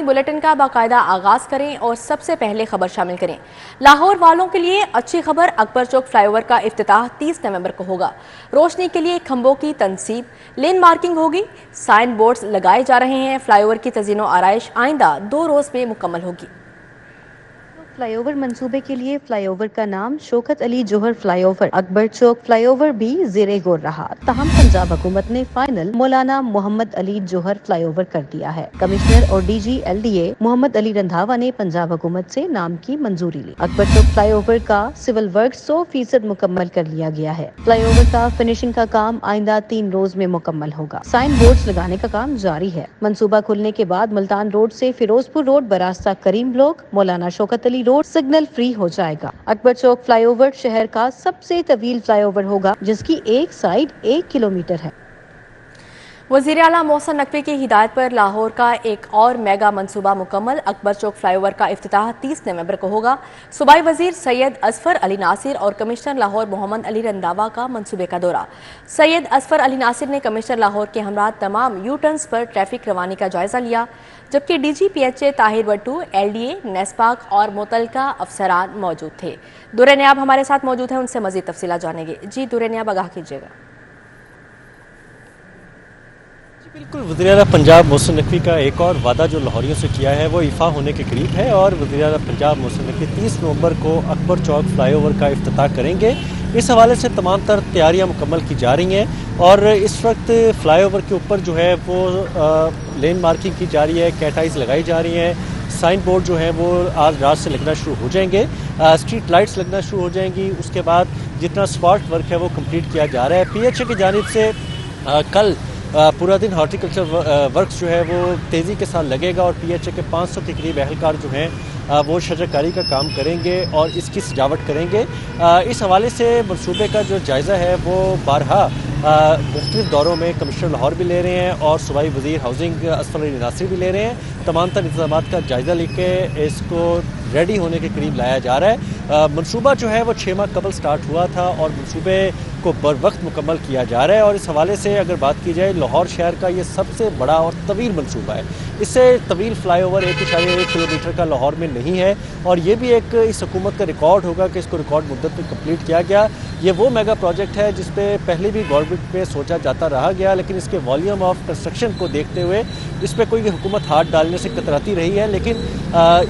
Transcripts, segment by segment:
Bulletin का बाकायदा आगाज़ करें और सबसे पहले खबर शामिल करें। लाहौर वालों के लिए अच्छी खबर, अकबर चौक फ्लाईओवर का अफ्ताह 30 नवंबर को होगा। रोशनी के लिए खंभों की तनसीब, लेन मार्किंग होगी। साइन बोर्ड्स लगाए जा रहे हैं, फ्लाईओवर की तजीनो आरइश आइंदा दो रोज में मुकम्मल होगी। फ्लाईओवर मंसूबे के लिए फ्लाईओवर का नाम शोकत अली जोहर फ्लाईओवर, अकबर चौक फ्लाईओवर भी जेरे गोर रहा। तहम पंजाब हुकूमत ने फाइनल मौलाना मोहम्मद अली जोहर फ्लाईओवर कर दिया है। कमिश्नर और D G L D A Mohammad Ali Randhawa ने पंजाब हुकूमत से नाम की मंजूरी ली। अकबर चौक फ्लाईओवर का सिविल वर्क सौ फ़ीसद मुकम्मल कर लिया गया है। फ्लाईओवर का फिनिशिंग का काम आइंदा तीन रोज में मुकम्मल होगा। साइन बोर्ड लगाने का काम जारी है। मनसूबा खुलने के बाद मुल्तान रोड ऐसी Ferozepur road बरास्ता Karim block, Maulana Shaukat Ali road signal free हो जाएगा। अकबर चौक फ्लाईओवर शहर का सबसे तवील फ्लाईओवर होगा, जिसकी एक साइड एक किलोमीटर है। वज़ीर अला मोहसन नकवी की हिदायत पर लाहौर का एक और मेगा मनसूबा मुकम्मल, अकबर चौक फ्लाईओवर का अफ्ताह तीस नवंबर को होगा। सूबाई वज़ीर सैयद असफर अली नासिर और कमिश्नर लाहौर मोहम्मद अली रंदावा का मनसूबे का दौरा। सैयद असफर अली नासिर ने कमिश्नर लाहौर के हमरा तमाम यू टर्न्स पर ट्रैफ़िक रवानी का जायजा लिया, जबकि D G P H A Tahir Battu, L D A, NESPAK और मुतलका अफसरान मौजूद थे। दुरे नयाब हमारे साथ मौजूद हैं, उनसे मजीद तफसीला जानेंगे। जी दुरे नयाब, आगाह कीजिएगा। बिल्कुल वजी पंजाब मोहसिन नकवी का एक और वादा जो लाहौरियों से किया है वो इफ़ा होने के करीब है और वजी पंजाब मोहसिन नकवी तीस नवंबर को अकबर चौक फ्लाईओवर का अफ्ताह करेंगे। इस हवाले से तमाम तर तैयारियाँ मुकम्मल की जा रही हैं और इस वक्त फ्लाईओवर के ऊपर जो है वो आ, लेन मार्किंग की जा रही है कैटाइज लगाई जा रही हैं साइन बोर्ड जो है वो आज रात से लगना शुरू हो जाएँगे आ, स्ट्रीट लाइट्स लगना शुरू हो जाएँगी उसके बाद जितना स्पॉट वर्क है वो कंप्लीट किया जा रहा है। पीएचए की जानब से आ, कल पूरा दिन हॉर्टिकल्चर वर्क्स जो है वो तेज़ी के साथ लगेगा और पीएचए के 500 के करीब अहलकार जो हैं वो शजरकारी का काम करेंगे और इसकी सजावट करेंगे। इस हवाले से मनसूबे का जो जायज़ा है वो बारहा मुख्तलिफ़ दौरों में कमिश्नर लाहौर भी ले रहे हैं और सूबाई वज़ीर हाउसिंग असफर अली नासिर भी ले रहे हैं। तमाम तर इंतज़ाम का जायज़ा लेके इसको रेडी होने के करीब लाया जा रहा है। मनसूबा जो है वो छः माह कबल स्टार्ट हुआ था और मनसूबे को बर वक्त मुकम्मल किया जा रहा है और इस हवाले से अगर बात की जाए, लाहौर शहर का ये सबसे बड़ा और तवील मनसूबा है। इससे तवील फ्लाई ओवर एक इशारे एक किलोमीटर का लाहौर में नहीं है और ये भी एक इस हुकूमत का रिकॉर्ड होगा कि इसको रिकॉर्ड मुद्दत में कंप्लीट किया गया। ये वो मेगा प्रोजेक्ट है जिस पे पहले भी गवर्नमेंट में सोचा जाता रहा गया, लेकिन इसके वॉल्यूम ऑफ़ कंस्ट्रक्शन को देखते हुए इस पर कोई हुकूमत हाथ डालने से कतराती रही है। लेकिन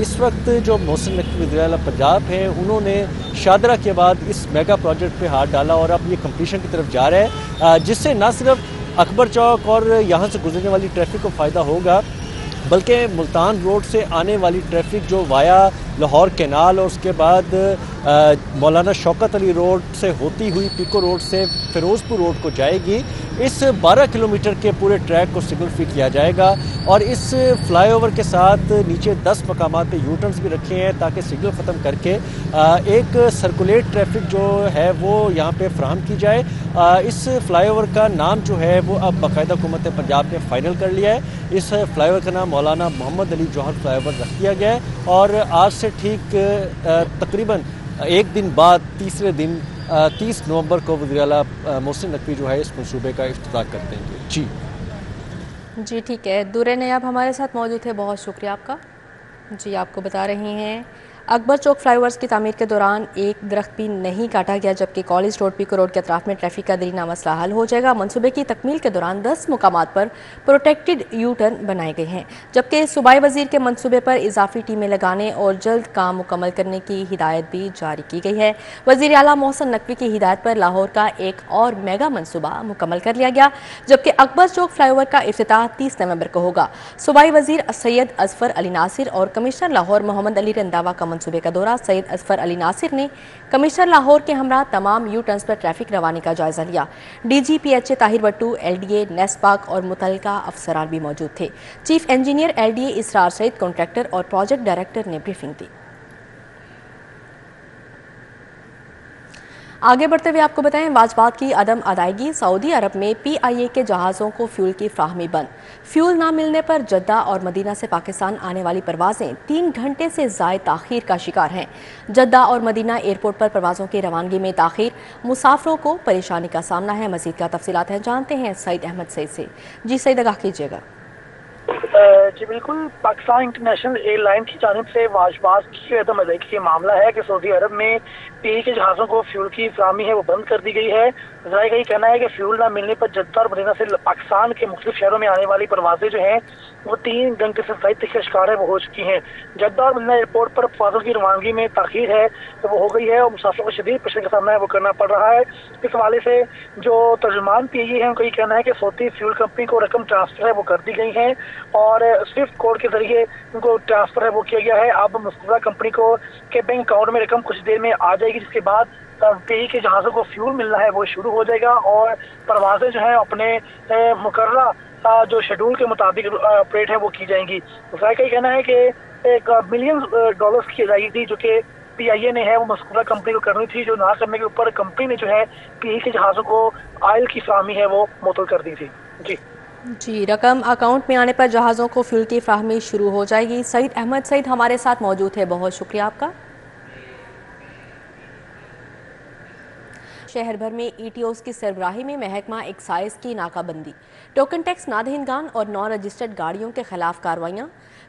इस वक्त जो मौसम नकवी पंजाब हैं, उन्होंने शादरा के बाद इस मेगा प्रोजेक्ट पे हाथ डाला और अब ये कंप्लीशन की तरफ़ जा रहा है। जिससे न सिर्फ़ अकबर चौक और यहाँ से गुजरने वाली ट्रैफ़िक को फ़ायदा होगा, बल्कि मुल्तान रोड से आने वाली ट्रैफ़िक जो वाया लाहौर कैनाल और उसके बाद मौलाना शौकत अली रोड से होती हुई पिको रोड से फिरोज़पुर रोड को जाएगी। इस 12 किलोमीटर के पूरे ट्रैक को सिग्नल फ्री किया जाएगा और इस फ्लाईओवर के साथ नीचे 10 मकाम पे यू टर्न्स भी रखे हैं ताकि सिग्नल ख़त्म करके एक सर्कुलेट ट्रैफ़िक जो है वो यहाँ पे फ्राहम की जाए। इस फ्लाईओवर का नाम जो है वो अब बाकायदा हुकूमत पंजाब ने फाइनल कर लिया है। इस फ्लाईओवर का नाम मौलाना मोहम्मद अली जौहर फ्लाईओवर रख दिया गया है और आज से ठीक तकरीबन एक दिन बाद, तीसरे दिन तीस नवंबर को वजी अला मोहसिन नकवी जो है इस मनसूबे का अफ्ताह कर देंगे। जी। जी, ठीक है। दूर नयाब हमारे साथ मौजूद है बहुत शुक्रिया आपका। जी, आपको बता रही हैं। अकबर चौक फ्लाईओवर्स की तमीर के दौरान एक दरख्त भी नहीं काटा गया, जबकि कॉलेज रोड पीको रोड के अतराफ में ट्रैफ़िक का दरीना मसला हल हो जाएगा। मनसूबे की तकमील के दौरान दस मकाम पर प्रोटेक्टेड यू टर्न बनाए गए हैं, जबकि सूबाई वज़ीर के मनसूबे पर इजाफी टीमें लगाने और जल्द काम मुकम्मल करने की हिदायत भी जारी की गई है। वज़ीर अला मोहसन नकवी की हिदायत पर लाहौर का एक और मेगा मनसूबा मुकम्मल कर लिया गया, जबकि अकबर चौक फ्लाईओवर का अफ्ताह तीस नवंबर को होगा। सूबाई वज़ीर सैयद अजफर अली नासिर और कमिश्नर लाहौर मोहम्मद अली रंदावा का मनसूबे का दौरा, सैयद असफर अली नासिर ने कमिश्नर लाहौर के हमरा तमाम यू टर्न्स पर ट्रैफ़िक रवानी का जायजा लिया। D G P H A Tahir Battu L D A NESPAK और मुतल अफसरान भी मौजूद थे। Chief engineer L D A Israr Saeed contractor और प्रोजेक्ट डायरेक्टर ने ब्रीफिंग दी। आगे बढ़ते हुए आपको बताएँ वाजपात की अदम अदायगी सऊदी अरब में पीआईए के जहाज़ों को फ्यूल की फ्राहमी बंद फ्यूल ना मिलने पर जद्दा और मदीना से पाकिस्तान आने वाली परवाजें तीन घंटे से जायद ताखिर का शिकार हैं। जद्दा और मदीना एयरपोर्ट पर परवाजों की रवानगी में ताखिर मुसाफरों को परेशानी का सामना है। मजीद का तफसीत हैं, जानते हैं सईद अहमद सईद से। जी, सईद, आगाह कीजिएगा। जी बिल्कुल, पाकिस्तान इंटरनेशनल एयरलाइन की जानब से वाजबाज की अदम अदायगी का मामला है कि सऊदी अरब में पी के जहाज़ों को फ्यूल की फ्राहमी है, वो बंद कर दी गई है। जरा का ये कहना है कि फ्यूल ना मिलने पर जद्दा और मदीना से पाकिस्तान के मुख्तु शहरों में आने वाली परवाजें जो हैं वो तीन घंटे से साहित्य का शिकार है वो हो चुकी हैं। जद्दा और मदीना एयरपोर्ट पर अफवाजों की रवानगी में तखीर है तो वो हो गई है और मुसाफिर को शदीद प्रश्न का सामना है वो करना पड़ रहा है। इस हवाले से जो तर्जुमान पी है, उनका ये कहना है कि सऊदी फ्यूल कंपनी को रकम ट्रांसफ़र है, वो कर दी गई है और स्विफ्ट कोड के ज़रिए उनको ट्रांसफ़र है, वो किया गया है। अब मुस्तदा कंपनी को के बैंक अकाउंट में रकम कुछ देर में आ जाएगी, जिसके बाद पेई के जहाज़ों को फ्यूल मिलना है, वो शुरू हो जाएगा और परवाजें जो है अपने मुकर्रा जो शेड्यूल के मुताबिक ऑपरेट है, वो की जाएँगी। उसका का कहना है कि एक मिलियन डॉलर्स की अदायगी जो कि पी आई ए ने है, वो मस्कूरा कंपनी को करनी थी, जो ना करने के ऊपर कंपनी ने जो है पी के जहाज़ों को आयल की फ्राहमी है, वो मुतल कर दी थी। जी। जी, रकम अकाउंट में आने पर जहाज़ों को फ्यूल की फ्राहमी शुरू हो जाएगी। सईद अहमद सईद हमारे साथ मौजूद है। बहुत शुक्रिया आपका। शहर भर में ईटीओस की सरबराही में महकमा एक्साइज की नाकाबंदी। टोकन टैक्स नादहिंदगान और नॉन रजिस्टर्ड गाड़ियों के खिलाफ कार्रवाइयाँ।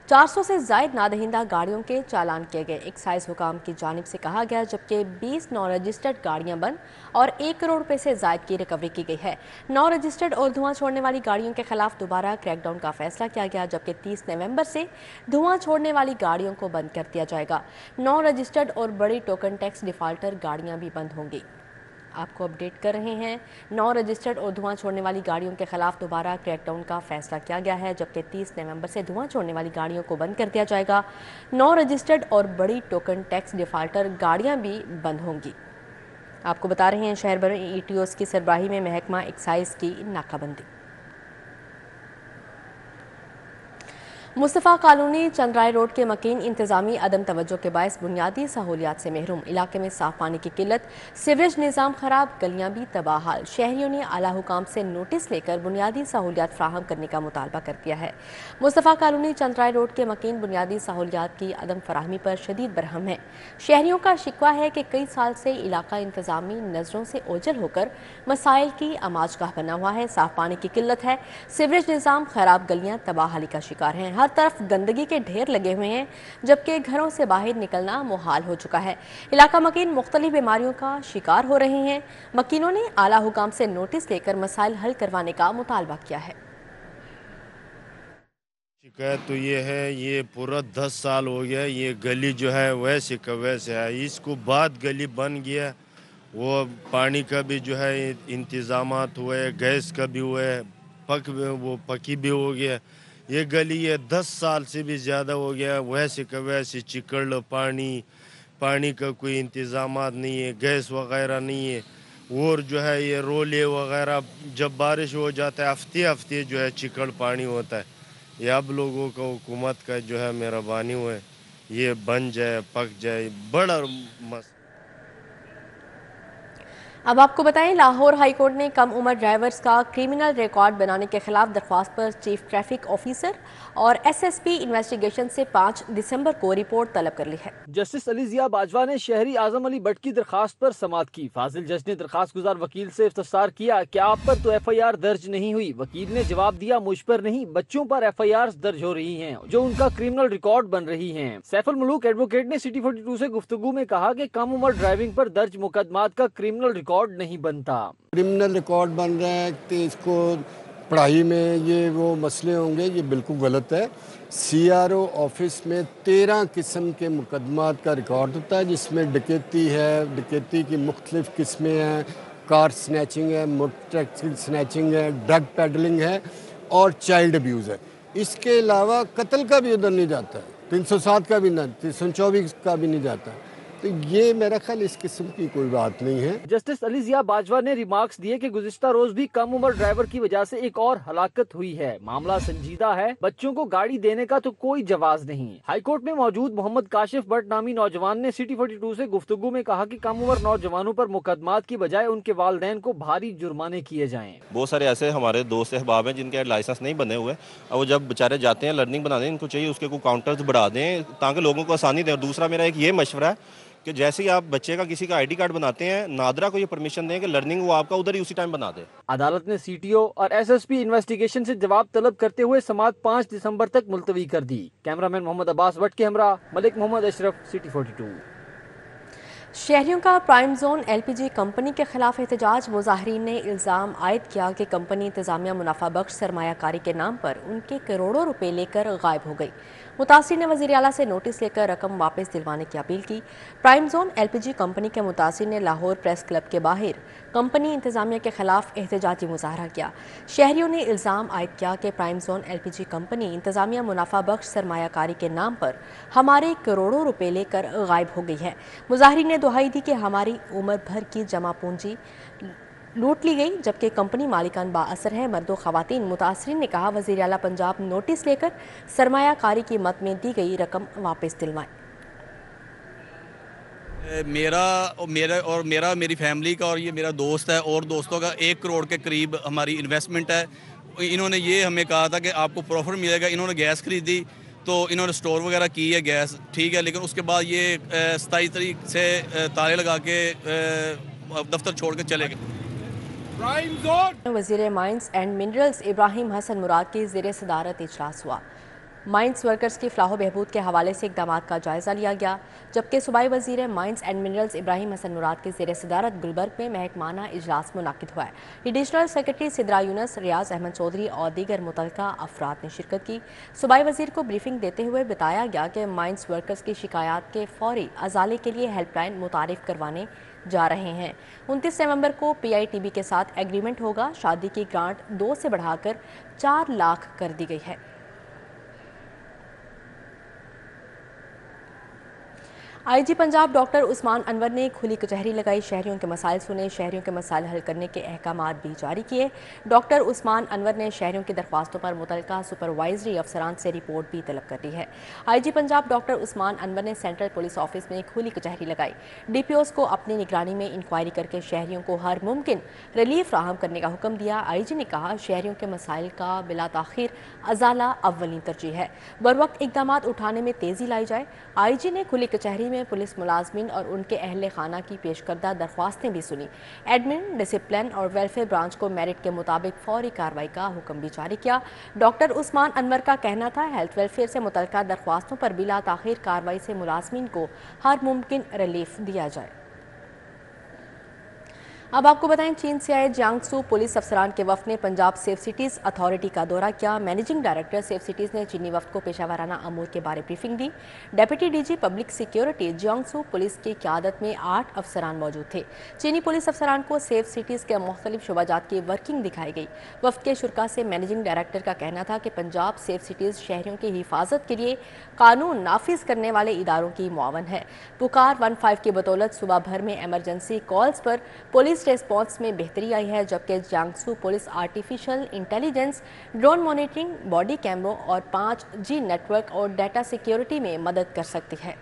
400 से जायद नादहिंदा गाड़ियों के चालान किए गए। एक्साइज हुकाम की जानब से कहा गया, जबकि 20 नॉन रजिस्टर्ड गाड़ियाँ बंद और एक करोड़ रुपए से जायद की रिकवरी की गई है। नॉन रजिस्टर्ड और धुआँ छोड़ने वाली गाड़ियों के खिलाफ दोबारा क्रैकडाउन का फैसला किया गया, जबकि 30 नवंबर से धुआँ छोड़ने वाली गाड़ियों को बंद कर दिया जाएगा। नॉन रजिस्टर्ड और बड़ी टोकन टैक्स डिफाल्टर गाड़ियाँ भी बंद होंगी। आपको अपडेट कर रहे हैं। नौ रजिस्टर्ड और धुआँ छोड़ने वाली गाड़ियों के खिलाफ दोबारा क्रैकडाउन का फैसला किया गया है, जबकि 30 नवंबर से धुआँ छोड़ने वाली गाड़ियों को बंद कर दिया जाएगा। नौ रजिस्टर्ड और बड़ी टोकन टैक्स डिफाल्टर गाड़ियाँ भी बंद होंगी। आपको बता रहे हैं, शहर भर में ई की सरबराही में महकमा एक्साइज की नाकाबंदी। मुस्तफ़ा कॉलोनी चंद्राय रोड के मकीन इंतजामी अदम तवज्जो के बायस बुनियादी सहूलियात से महरूम। इलाके में साफ़ पानी की किल्लत, सीवरेज निज़ाम खराब, गलियाँ भी तबाहाल। शहरियों ने आला हुकाम से नोटिस लेकर बुनियादी सहूलियात फ्राहम करने का मुतालबा कर दिया है। मुस्तफ़ा कॉलोनी चंद्राय रोड के मकीन बुनियादी सहूलियात की अदम फराहमी पर शदीद बरहम है। शहरियों का शिकवा है कि कई साल से इलाका इंतजामी नज़रों से ओझल होकर मसाइल की अमाजगाह बना हुआ है। साफ़ पानी की किल्लत है, सीवरेज निज़ाम खराब गलियाँ तबाहाली का शिकार हैं। हर तरफ़ गंदगी के ढेर लगे हुए हैं, जबकि घरों से बाहर निकलना मुहाल हो चुका है। इलाका मकीन मुख्तलि बीमारियों का शिकार हो रहे हैं। मकीनों ने आला हुकाम से नोटिस लेकर मसाइल हल करवाने का मुतालबा किया है। शिकायत तो ये है, ये पूरा दस साल हो गया, ये गली जो है वैसे का वैसे है। इसको बाद गली बन गया, वो पानी का भी जो है इंतज़ाम हुए, गैस का भी हुए, पक वो पकी भी हो गया। ये गली ये दस साल से भी ज़्यादा हो गया। वैसे का वैसे चिकड़ पानी पानी का कोई इंतज़ाम नहीं है, गैस वगैरह नहीं है। और जो है ये रोले वगैरह, जब बारिश हो जाता है हफ़्ते हफ़्ते जो है चिकड़ पानी होता है। ये अब लोगों का हुकूमत का जो है मेहरबानी हुए। ये बन जाए, पक जाए, बड़ा मस्त अब आपको बताएँ, लाहौर हाईकोर्ट ने कम उम्र ड्राइवर्स का क्रिमिनल रिकॉर्ड बनाने के खिलाफ दरख्वास्त पर चीफ ट्रैफ़िक ऑफिसर और एसएसपी इन्वेस्टिगेशन से 5 दिसंबर को रिपोर्ट तलब कर ली है। जस्टिस अली जिया बाजवा ने शहरी आज़म अली भट्ट की दरखास्त पर समात की। फाजिल जज ने दरखास्त गुजार वकील से इफ्तार किया कि आप पर तो एफ़ आई आर दर्ज नहीं हुई? वकील ने जवाब दिया, मुझ पर नहीं, बच्चों पर एफ़ आई आर दर्ज हो रही है, जो उनका क्रिमिनल रिकॉर्ड बन रही है। सैफुल मलूक एडवोकेट ने सिटी फोर्टी टू ऐसी में कहा की कम उम्र ड्राइविंग आरोप दर्ज मुकदमात का क्रिमिनल रिकॉर्ड नहीं बनता। क्रिमिनल रिकॉर्ड बन रहा है तो इसको पढ़ाई में ये वो मसले होंगे, ये बिल्कुल गलत है। सीआरओ ऑफ़िस में तेरह किस्म के मुकदमात का रिकॉर्ड होता है, जिसमें डकैती है, डकैती की मुख्तलिफ़ किस्में हैं, कार स्नैचिंग है मोटर स्नैचिंग है ड्रग पेडलिंग है और चाइल्ड अब्यूज़ है। इसके अलावा कत्ल का भी उधर नहीं जाता है, तीन सौ सात का भी ना तीन सौ चौबीस का भी नहीं जाता है। तो ये मेरा ख्याल इस किस्म की कोई बात नहीं है। जस्टिस अली जिया बाजवा ने रिमार्क्स दिए कि गुजश्ता रोज भी कम उम्र ड्राइवर की वजह से एक और हलाकत हुई है। मामला संजीदा है बच्चों को गाड़ी देने का तो कोई जवाब नहीं हाईकोर्ट में मौजूद मोहम्मद काशिफ भट्ट नामी नौजवान ने सिटी फोर्टी टू ऐसी गुफ्तु में कहा की कम उम्र नौजवानों आरोप मुकदमात की बजाय उनके वालदेन को भारी जुर्माने किए जाए। बहुत सारे ऐसे हमारे दोस्त अहबाब है जिनके लाइसेंस नहीं बने हुए और वो जब बेचारे जाते हैं लर्निंग बनाने इनको चाहिए उसके को काउंटर्स बढ़ा दें ताकि लोगों को आसानी दें। और दूसरा मेरा एक ये मशवरा है कि जैसे ही आप बच्चे का किसी का आईडी कार्ड बनाते हैं नादरा को ये परमिशन दें कि लर्निंग वो आपका उधर ही उसी टाइम बना दे। अदालत ने सीटीओ और एसएसपी इन्वेस्टिगेशन से जवाब तलब करते हुए समात पाँच दिसंबर तक मुलतवी कर दी। कैमरामैन मोहम्मद अब्बास भट्ट के हमरा Malik Mohammad Ashraf city forty two शहरियों का प्राइम जोन एलपीजी कंपनी के खिलाफ एहतजाज मुजाहरीन ने इल्ज़ाम आयद किया कि कंपनी इंतजामिया मुनाफा बख्श सरमाकारी के नाम पर उनके करोड़ों रुपए लेकर गायब हो गई। मुतासर ने वजी अला से नोटिस लेकर रकम वापस दिलवाने की अपील की। Prime zone L P G company के मुतासर ने लाहौर प्रेस क्लब के बाहर कंपनी इंतजामिया के खिलाफ एहतजाजी मुजाहरा किया। शहरियों ने इल्ज़ाम आयद किया कि prime zone L P G company इंतजामिया मुनाफा बख्श सरमाकारी के नाम पर हमारे करोड़ों रुपये लेकर गायब हो गई है। मुजाहरी ने दुहाई दी कि हमारी उम्र भर की जमा पूंजी लूट ली गई, जबकि कंपनी मालिकान बासर है। मर्दो खातन मुतासरी ने कहा वजी अला पंजाब नोटिस लेकर सरमाकारी की मत में दी गई रकम वापस दिलवाएँ। मेरा मेरा और मेरा, मेरी फैमिली का और ये मेरा दोस्त है और दोस्तों का एक करोड़ के करीब हमारी इन्वेस्टमेंट है। इन्होंने ये हमें कहा था कि आपको प्रॉफिट मिलेगा, इन्होंने गैस खरीदी तो इन्होंने स्टोर वगैरह की है गैस, ठीक है, लेकिन उसके बाद ये सताईस तारीख से ताले लगा के दफ्तर छोड़ के चले गए। वज़ीर mines and minerals Ibrahim Hassan Murad के जेर सदारत इजलास हुआ। माइंस वर्कर्स की फलाह बहबूद के हवाले से इकदाम का जायजा लिया गया, जबकि सूबाई वज़ीर mines and minerals Ibrahim Hassan Murad के जेर सदारत गुलबर्ग में महकमाना इजलास मुनद हुआ है। एडिशनल सेक्रेटरी सिदरा यूनस, रियाज अहमद चौधरी और दीगर मुतल अफराद ने शिरकत की। सूबाई वज़ीर को ब्रीफिंग देते हुए बताया गया कि माइंस वर्कर्स की शिकायत के फौरी अजाले के लिए हेल्पलाइन मुतारफ करवाने जा रहे हैं। उनतीस नवंबर को पीआईटीबी के साथ एग्रीमेंट होगा। शादी की ग्रांट दो से बढ़ाकर चार लाख कर दी गई है। आईजी पंजाब डॉक्टर उस्मान अनवर ने खुली कचहरी लगाई, शहरियों के मसाइल सुने, शहरियों के मसाइल हल करने के अहकाम भी जारी किए। डॉक्टर उस्मान अनवर ने शहरियों की दरख्वास्तों पर मुतल सुपरवाइजरी अफसरान से रिपोर्ट भी तलब कर दी है। आईजी पंजाब डॉक्टर उस्मान अनवर ने सेंट्रल पुलिस ऑफ़िस में खुली कचहरी लगाई। डी पी ओज को अपनी निगरानी में इंक्वायरी करके शहरियों को हर मुमकिन रिलीफ फ्राहम करने का हुक्म दिया। आई जी ने कहा, शहरियों के मसाइल का बिला तखिर अजाला अवली तरजीह है। बर वक्त इकदाम उठाने में तेज़ी लाई जाए। आई जी ने खुली कचहरी में पुलिस मुलाजमिन और उनके अहल खाना की पेश करदा दरख्वास्तें भी सुनी। एडमिन, डिसिप्लिन और वेलफेयर ब्रांच को मेरिट के मुताबिक फौरी कार्रवाई का हुक्म भी जारी किया। डॉक्टर उस्मान अनवर का कहना था, हेल्थ वेलफेयर से मुतल दरख्वास्तों पर बिला तखिर कार्रवाई से मुलाजमीन को हर मुमकिन रिलीफ दिया जाए। अब आपको बताएँ, चीन से आए जियांगसू पुलिस अफसरान के वफ ने पंजाब सेफ़ सिटीज़ अथॉरिटी का दौरा किया। मैनेजिंग डायरेक्टर सेफ़ सिटीज़ ने चीनी वफ्त को पेशावराना अमूर के बारे ब्रीफिंग दी। Deputy DG public security Jiangsu police की क्यादत में आठ अफसरान मौजूद थे। चीनी पुलिस अफसरान को सेफ़ सिटीज़ के मुख्तलिफ़ शुबाजात की वर्किंग दिखाई गई। वफ्त के शुरा से मैनेजिंग डायरेक्टर का कहना था कि पंजाब सेफ़ सिटीज़ शहरों की हिफाजत के लिए कानून नाफिज करने वाले इदारों की मुआवन है। पुकार वन फाइव की बदौलत सुबह भर में एमरजेंसी कॉल्स पर पुलिस पुलिस रेस्पॉन्स में बेहतरी आई है, जबकि Jiangsu police artificial intelligence drone monitoring body कैमरों और पाँच जी नेटवर्क और डाटा सिक्योरिटी में मदद कर सकती है।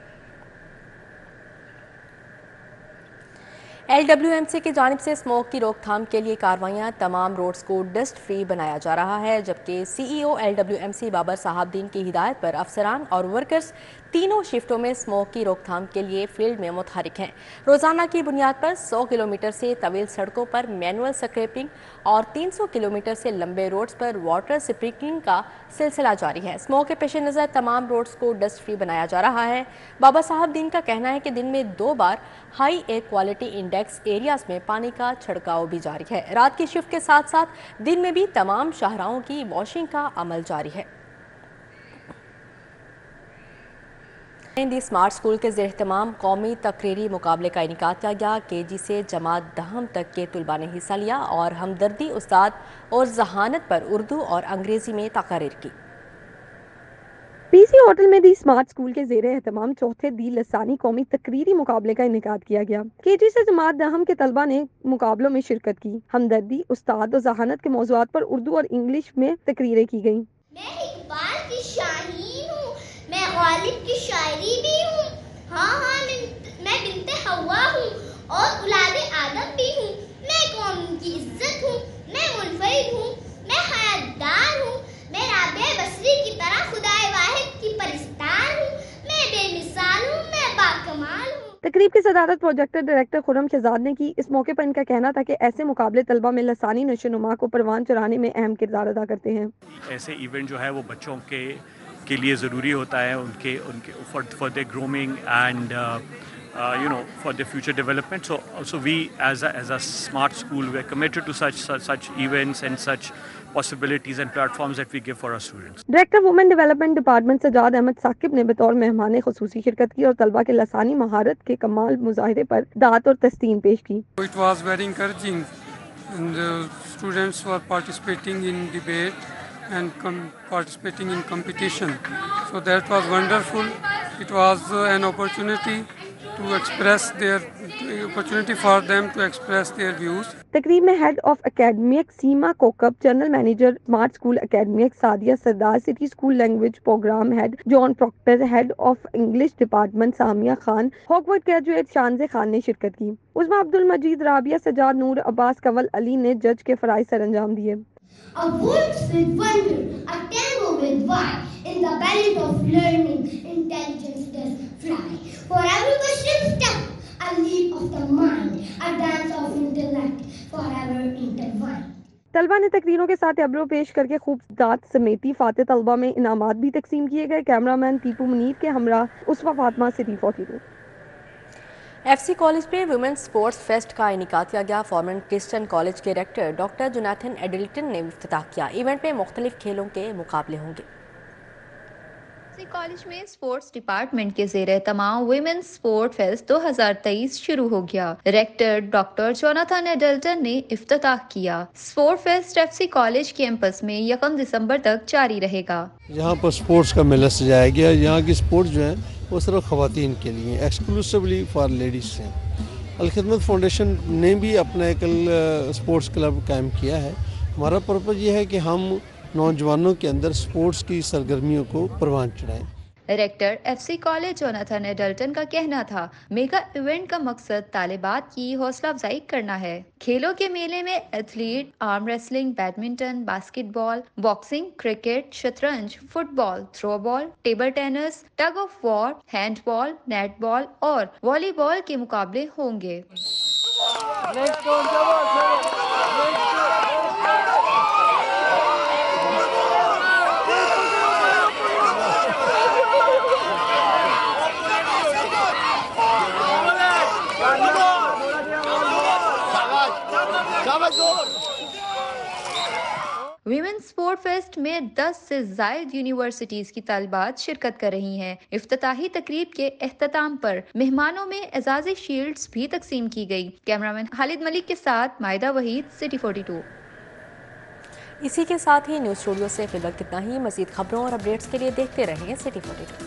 एल डब्ल्यू एम सी की जानब से स्मोक की रोकथाम के लिए कार्रवाइयाँ, तमाम रोड्स को डस्ट फ्री बनाया जा रहा है, जबकि C E O L W M C Babar Sahabdin की हिदायत पर अफसरान और वर्कर्स तीनों शिफ्टों में स्मोक की रोकथाम के लिए फ़ील्ड में मुतहरिक हैं। रोज़ाना की बुनियाद पर 100 किलोमीटर से तवील सड़कों पर मैनुअल स्क्रेपिंग और 300 किलोमीटर से लंबे रोड्स पर वाटर स्प्रिंकलिंग का सिलसिला जारी है। स्मोक के पेश नज़र तमाम रोड्स को डस्ट फ्री बनाया जा रहा है। बाबा साहब दिन का कहना है कि दिन में दो बार high air quality index areas में पानी का छिड़काव भी जारी है। रात की शिफ्ट के साथ साथ दिन में भी तमाम शाहराओं की वॉशिंग का अमल जारी है। हिंदी स्मार्ट स्कूल के जेर तमाम कौमी तकरीरी मुकाबले का इनका किया गया। के जी से जमात दहम तक के तलबा ने हिस्सा लिया और हमदर्दी उस्ताद और जहानत पर उर्दू और अंग्रेज़ी में तकरीर की। पीसी होटल में दी स्मार्ट स्कूल के जेर एहतमाम चौथे दी लसानी कौमी तकरीरी मुकाबले का इनका किया गया। के जी से जमात दहम के तलबा ने मुकाबलों में शिरकत की। हमदर्दी, उस्ताद और जहानत के मौजूद पर उर्दू और इंग्लिश में तकरीरें की गई मैं की शायरी भी हूँ। हाँ हाँ मैं मैं हूँ मैं मुनफरिद हूँ मैं हयातदार हूँ मैं राबे बसरी की तरह खुदाए वाहिद की परिस्तार हूँ मैं बेमिसाल हूँ मैं बाकमाल हूँ तकरीब की सदारत प्रोजेक्टर डायरेक्टर खुरम शहजाद ने की। इस मौके पर इनका कहना था कि ऐसे मुकाबले तलबा में लसानी नशोनुमा को परवान चढ़ाने में अहम किरदार अदा करते हैं। ऐसे इवेंट जो है वो बच्चों के के लिए ज़रूरी होता है उनके उनके for for the grooming and know for their future development. So so we as a, as a smart school we're committed to such, such such events and such possibilities and platforms that we give for our students director women development department Sajjad Ahmad Saqib ने बतौर मेहमान खसूसी शिरकत की और तलबा के लसानी महारत के कमाल मुजाहरे पर दात और तस्तीन पेश की It was very encouraging and the students were participating in debate and participating in competition. So that was wonderful. It was uh, an opportunity to express their opportunity for them to express their views. तकरीब में head of academic Seema Kaukab general manager smart school academic Sadia Sardar city school language programme head John Proctor head of English department Samia Khan Harvard graduate Shanze Khan ने शिरकत की उसमें अब्दुल मजीद, राबिया सजाद नूर अब्बास कंवल अली ने जज के फराइज sir अंजाम दिए A waltz with wonder, a tango with why, in the ballet of learning, intelligence does fly. For every question step, a leap of the mind, a dance of intellect, forever intertwined. तलबा ने तकरीरों के साथ एब्रो पेश करके खूब दात समेती फाते तलबा में इनामात भी तकसीम किए गए कैमरामैन टीपू मुनीर के हमरा Uswa Fatima city forty two FC college में वुमेन स्पोर्ट्स फेस्ट का इनका किया गया। फॉर्मन क्रिस्टन कॉलेज के डायरेक्टर डॉक्टर जोनाथन एडिल्टन ने इफ्तः किया। इवेंट में मुख्तलिफ़ खेलों के मुकाबले होंगे। कॉलेज में स्पोर्ट्स डिपार्टमेंट के जेर तमाम वुमेन स्पोर्ट फेस्ट 2023 शुरू हो गया। रेक्टर डॉक्टर जोनाथन एडल्टन ने इफ्तः किया। Sport fest FC college campus में यकम दिसंबर तक जारी रहेगा। यहाँ पर स्पोर्ट्स का मेला सजाया गया। यहाँ की स्पोर्ट्स जो है वो सिर्फ़ ख़वान के लिए एक्सक्लूसिवली फॉर लेडीज़ हैं अलखदमत फाउंडेशन ने भी अपना एक स्पोर्ट्स क्लब कायम किया है। हमारा पर्पज़ यह है कि हम नौजवानों के अंदर स्पोर्ट्स की सरगर्मियों को परवान चढ़ाएँ। Rector FC college Jonathan Addleton का कहना था मेगा इवेंट का मकसद तालिबात की हौसला अफजाई करना है। खेलों के मेले में athlete arm wrestling badminton basketball boxing cricket शतरंज football throw ball table tennis tug of war handball netball और वॉलीबॉल के मुकाबले होंगे वीमेन स्पोर्ट फेस्ट में 10 से जायद यूनिवर्सिटीज की तलबात शिरकत कर रही हैं। इफ्ती तकरीब के अहतमाम पर मेहमानों में एजाज शील्ड्स भी तकसीम की गई। कैमरामैन खालिद मलिक के साथ मायदा वहीद सिटी 42 इसी के साथ ही न्यूज़ स्टूडियो से फ़िलहाल कितना ही। मजीद खबरों और अपडेट्स के लिए देखते रहें सिटी 42